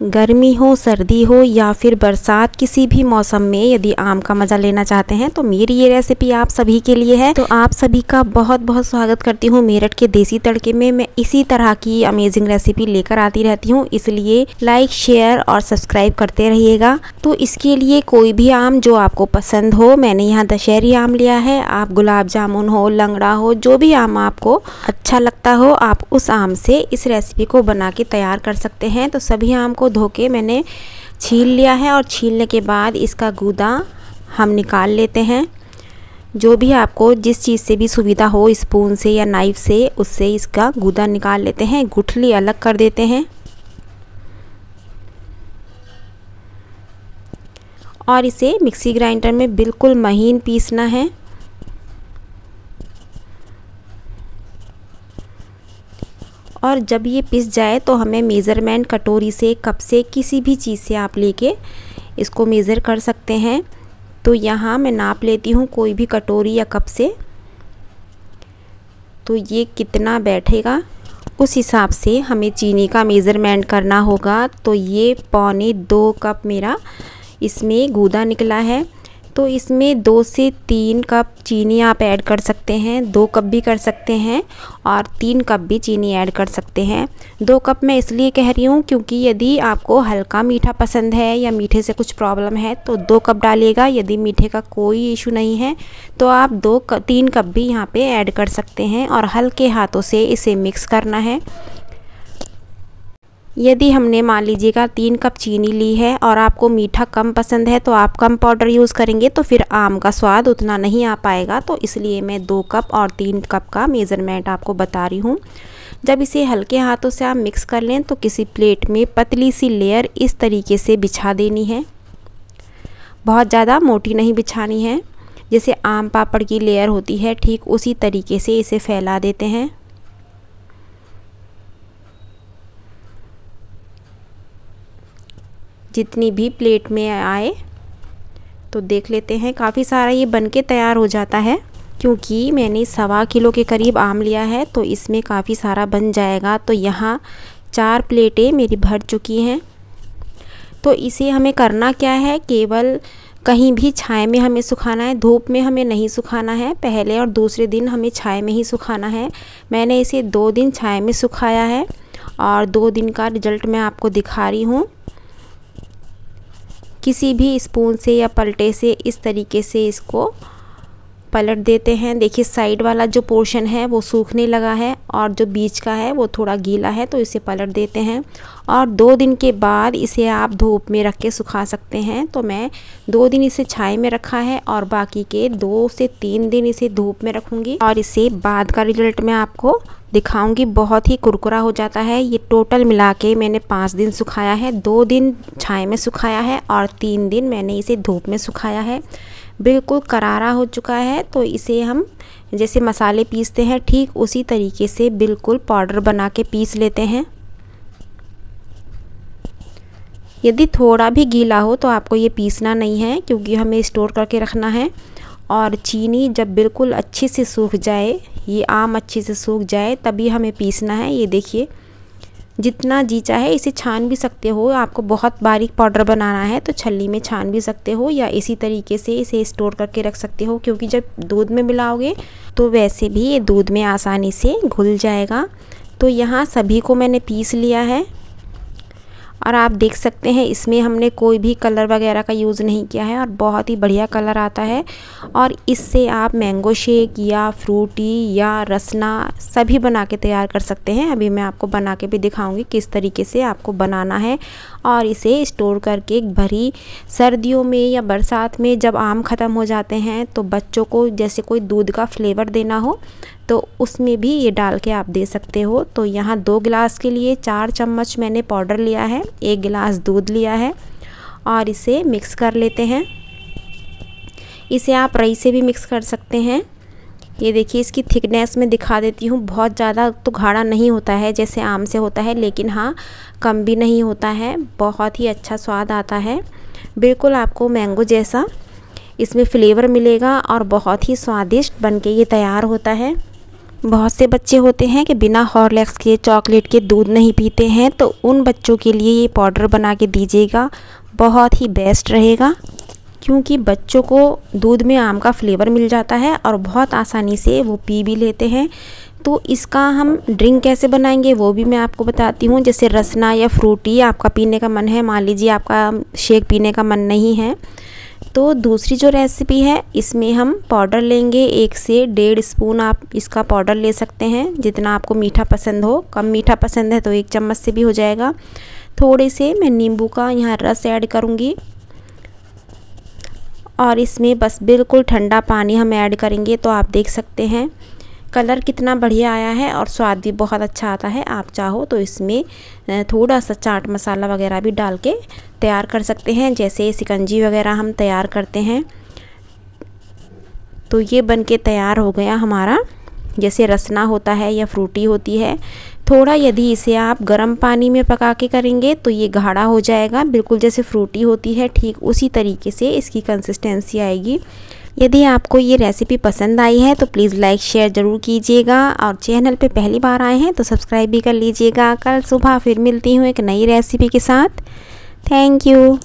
गर्मी हो, सर्दी हो या फिर बरसात किसी भी मौसम में यदि आम का मज़ा लेना चाहते हैं तो मेरी ये रेसिपी आप सभी के लिए है। तो आप सभी का बहुत बहुत स्वागत करती हूँ मेरठ के देसी तड़के में। मैं इसी तरह की अमेजिंग रेसिपी लेकर आती रहती हूँ, इसलिए लाइक शेयर और सब्सक्राइब करते रहिएगा। तो इसके लिए कोई भी आम जो आपको पसंद हो, मैंने यहाँ दशहरी आम लिया है। आप गुलाब जामुन हो, लंगड़ा हो, जो भी आम आपको अच्छा लगता हो, आप उस आम से इस रेसिपी को बना के तैयार कर सकते हैं। तो सभी आम को धो के मैंने छील लिया है और छीलने के बाद इसका गूदा हम निकाल लेते हैं। जो भी आपको जिस चीज़ से भी सुविधा हो, स्पून से या नाइफ से, उससे इसका गूदा निकाल लेते हैं, गुठली अलग कर देते हैं। और इसे मिक्सी ग्राइंडर में बिल्कुल महीन पीसना है। और जब ये पिस जाए तो हमें मेज़रमेंट कटोरी से, कप से, किसी भी चीज़ से आप लेके इसको मेज़र कर सकते हैं। तो यहाँ मैं नाप लेती हूँ कोई भी कटोरी या कप से। तो ये कितना बैठेगा? उस हिसाब से हमें चीनी का मेज़रमेंट करना होगा। तो ये पौने दो कप मेरा इसमें गूदा निकला है। तो इसमें दो से तीन कप चीनी आप ऐड कर सकते हैं, दो कप भी कर सकते हैं और तीन कप भी चीनी ऐड कर सकते हैं। दो कप मैं इसलिए कह रही हूँ क्योंकि यदि आपको हल्का मीठा पसंद है या मीठे से कुछ प्रॉब्लम है तो दो कप डालिएगा। यदि मीठे का कोई इशू नहीं है तो आप दो तीन कप भी यहाँ पे ऐड कर सकते हैं और हल्के हाथों से इसे मिक्स करना है। यदि हमने मान लीजिएगा तीन कप चीनी ली है और आपको मीठा कम पसंद है तो आप कम पाउडर यूज़ करेंगे तो फिर आम का स्वाद उतना नहीं आ पाएगा। तो इसलिए मैं दो कप और तीन कप का मेज़रमेंट आपको बता रही हूँ। जब इसे हल्के हाथों से आप मिक्स कर लें तो किसी प्लेट में पतली सी लेयर इस तरीके से बिछा देनी है। बहुत ज़्यादा मोटी नहीं बिछानी है। जैसे आम पापड़ की लेयर होती है, ठीक उसी तरीके से इसे फैला देते हैं। जितनी भी प्लेट में आए तो देख लेते हैं। काफ़ी सारा ये बन के तैयार हो जाता है, क्योंकि मैंने सवा किलो के करीब आम लिया है तो इसमें काफ़ी सारा बन जाएगा। तो यहाँ चार प्लेटें मेरी भर चुकी हैं। तो इसे हमें करना क्या है? केवल कहीं भी छाए में हमें सुखाना है, धूप में हमें नहीं सुखाना है। पहले और दूसरे दिन हमें छाए में ही सुखाना है। मैंने इसे दो दिन छाए में सुखाया है, और दो दिन का रिज़ल्ट मैं आपको दिखा रही हूँ। किसी भी स्पून से या पलटे से इस तरीके से इसको पलट देते हैं। देखिए, साइड वाला जो पोर्शन है, वो सूखने लगा है और जो बीच का है, वो थोड़ा गीला है तो इसे पलट देते हैं। और दो दिन के बाद इसे आप धूप में रख के सुखा सकते हैं। तो मैं दो दिन इसे छाए में रखा है और बाकी के दो से तीन दिन इसे धूप में रखूँगी। और इसे बाद का रिज़ल्ट मैं आपको दिखाऊँगी। बहुत ही कुरकुरा हो जाता है। ये टोटल मिला के मैंने पाँच दिन सुखाया है। दो दिन छाए में सुखाया है और तीन दिन मैंने इसे धूप में सुखाया है। बिल्कुल करारा हो चुका है तो इसे हम जैसे मसाले पीसते हैं, ठीक उसी तरीके से बिल्कुल पाउडर बना के पीस लेते हैं। यदि थोड़ा भी गीला हो तो आपको ये पीसना नहीं है, क्योंकि हमें स्टोर करके रखना है। और चीनी जब बिल्कुल अच्छे से सूख जाए, ये आम अच्छे से सूख जाए, तभी हमें पीसना है, ये देखिए। जितना जी चाहे इसे छान भी सकते हो। आपको बहुत बारीक पाउडर बनाना है तो छली में छान भी सकते हो या इसी तरीके से इसे स्टोर करके रख सकते हो, क्योंकि जब दूध में मिलाओगे तो वैसे भी ये दूध में आसानी से घुल जाएगा। तो यहाँ सभी को मैंने पीस लिया है। और आप देख सकते हैं, इसमें हमने कोई भी कलर वगैरह का यूज़ नहीं किया है और बहुत ही बढ़िया कलर आता है। और इससे आप मैंगो शेक या फ्रूटी या रसना सभी बना के तैयार कर सकते हैं। अभी मैं आपको बना के भी दिखाऊँगी किस तरीके से आपको बनाना है। और इसे स्टोर करके भरी सर्दियों में या बरसात में जब आम ख़त्म हो जाते हैं तो बच्चों को जैसे कोई दूध का फ्लेवर देना हो तो उसमें भी ये डाल के आप दे सकते हो। तो यहाँ दो गिलास के लिए चार चम्मच मैंने पाउडर लिया है, एक गिलास दूध लिया है और इसे मिक्स कर लेते हैं। इसे आप रई से भी मिक्स कर सकते हैं। ये देखिए, इसकी थिकनेस में दिखा देती हूँ। बहुत ज़्यादा तो गाढ़ा नहीं होता है, जैसे आम से होता है, लेकिन हाँ कम भी नहीं होता है। बहुत ही अच्छा स्वाद आता है। बिल्कुल आपको मैंगो जैसा इसमें फ्लेवर मिलेगा और बहुत ही स्वादिष्ट बन के ये तैयार होता है। बहुत से बच्चे होते हैं कि बिना हॉर्लिक्स के, चॉकलेट के दूध नहीं पीते हैं तो उन बच्चों के लिए ये पाउडर बना के दीजिएगा। बहुत ही बेस्ट रहेगा, क्योंकि बच्चों को दूध में आम का फ्लेवर मिल जाता है और बहुत आसानी से वो पी भी लेते हैं। तो इसका हम ड्रिंक कैसे बनाएँगे, वो भी मैं आपको बताती हूँ। जैसे रसना या फ्रूटी, आपका पीने का मन है, मान लीजिए आपका शेक पीने का मन नहीं है तो दूसरी जो रेसिपी है, इसमें हम पाउडर लेंगे। एक से डेढ़ स्पून आप इसका पाउडर ले सकते हैं, जितना आपको मीठा पसंद हो। कम मीठा पसंद है तो एक चम्मच से भी हो जाएगा। थोड़े से मैं नींबू का यहाँ रस ऐड करूँगी। और इसमें बस बिल्कुल ठंडा पानी हम ऐड करेंगे तो आप देख सकते हैं। कलर कितना बढ़िया आया है और स्वाद भी बहुत अच्छा आता है। आप चाहो तो इसमें थोड़ा सा चाट मसाला वगैरह भी डाल के तैयार कर सकते हैं, जैसे सिकंजी वगैरह हम तैयार करते हैं। तो ये बन के तैयार हो गया हमारा जैसे रसना होता है या फ्रूटी होती है, थोड़ा यदि इसे आप गर्म पानी में पका के करेंगे तो ये गाढ़ा हो जाएगा। बिल्कुल जैसे फ्रूटी होती है, ठीक उसी तरीके से इसकी कंसिस्टेंसी आएगी। यदि आपको ये रेसिपी पसंद आई है तो प्लीज़ लाइक शेयर ज़रूर कीजिएगा। और चैनल पे पहली बार आए हैं तो सब्सक्राइब भी कर लीजिएगा। कल सुबह फिर मिलती हूँ एक नई रेसिपी के साथ। Thank you